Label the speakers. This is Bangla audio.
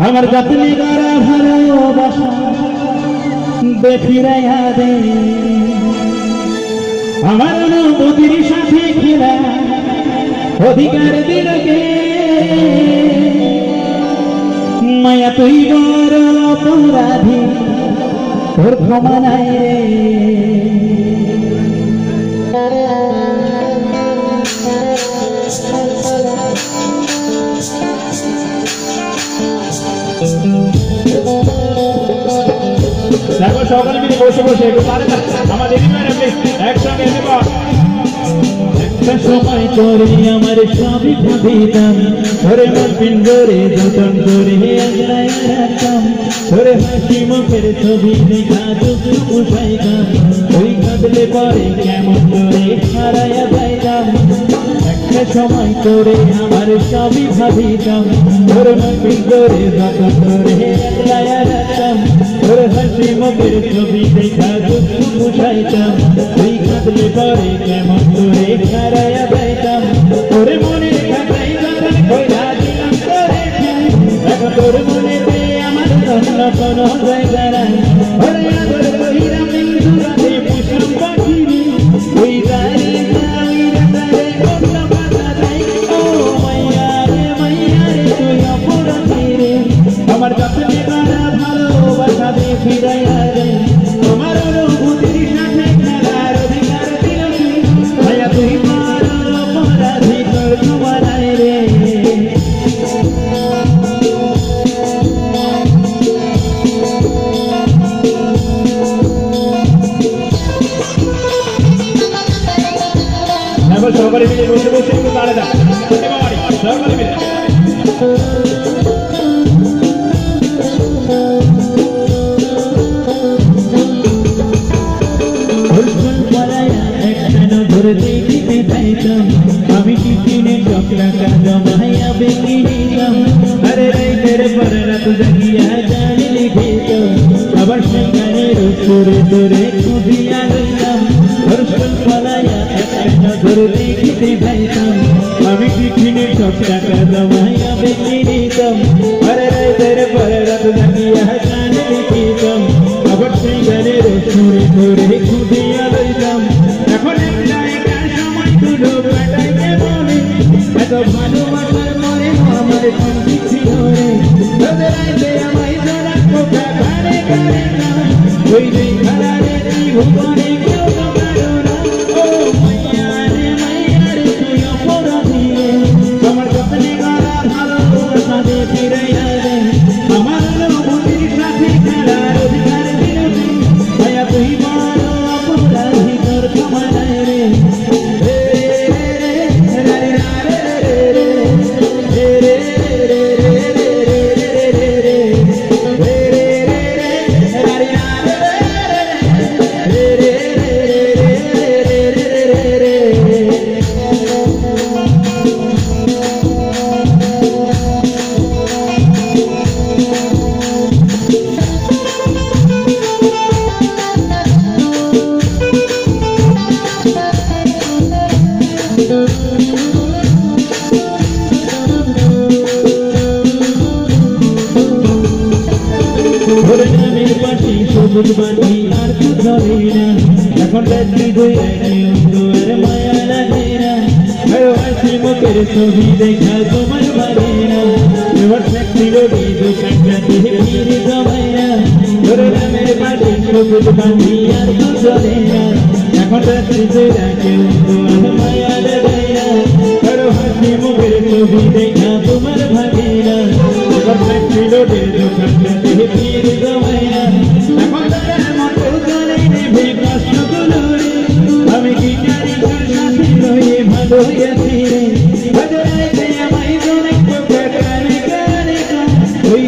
Speaker 1: আমার যত্নে করা ভালোবাসা বেফিরাইয়া দে আমার অনুভূতির সাথে খেলা অধিকার দিলকে। মায়া তুই বড় তোর ক্ষমা নাই রে।
Speaker 2: দেখো আমার
Speaker 1: করে ভাবিতাম। ধরে মন যতন করে ধরে হাসি মুখের ছবি ওই কাঁদলে পরে কেমন করে হারাইয়া যাইতাম। সময় করে আমার সবই ভাবিতাম। ধরে যতন করে ধরে হাসি মুখের ছবি দেখা দুঃখ বুঝাইতাম। ওই কাঁদলে পরে কেমন করে খারাইয়া যাইতাম। ওরে মনে তোরে এখন তোর মনে আমার কোনো জায়গা নাই।
Speaker 2: সবারই মিলে বসে বসে একটু তাড়ে দাও সবারই মিলে
Speaker 1: আমি টিফিনে চকলা কাজা মায়া বেঁকে নিলাম আরে রাইতের পরে রাত জাগিয়া জানি লিখে আবার সেখানে তোরে তোরে খুঁজিয়া ಕಿತ್ರಿ ಬೈತಂ ಅವಿ ಕಿತ್ರಿ ಚೊಟ್ಟ ಕದಮಯ ಬೆನ್ನಿನೀತಂ ಹರರ ದರ ಪರರತ ನಗಿಯ ಹಸಾನ ನಿಕೀತಂ ಅವಶ್ಯ ಗರೆ ರೋಷುರಿ ಗೋರೆ ಕುದಿಯ ಬೈತಂ এখন একলাই কার সময় তুলো কাটাই দেবো আমি এত ভালোবাসার মনে আমার বন্ধু ছিল রে তোদের আইতে আমায় ধরা কোথা ঘরে ঘরে না ওই রে ঘরে তুই ভুবনে সবুজ বাটি আর ধরে না। এখন রাত্রি ধরে দুয়ার মায়া লাগে না। হাসি মুখের ছবি দেখা তোমার ভাগিনা স্বপ্নে ছিল রে স্বপ্নে ফির জমাইনা এখন তার মতো জানি রে বিকাশ তুলো রে আমি কি জানি তোর সাথে রয়ে ভালো গেছি রে ভালো রাইতে আমায় জনে তো কানে কানে ওই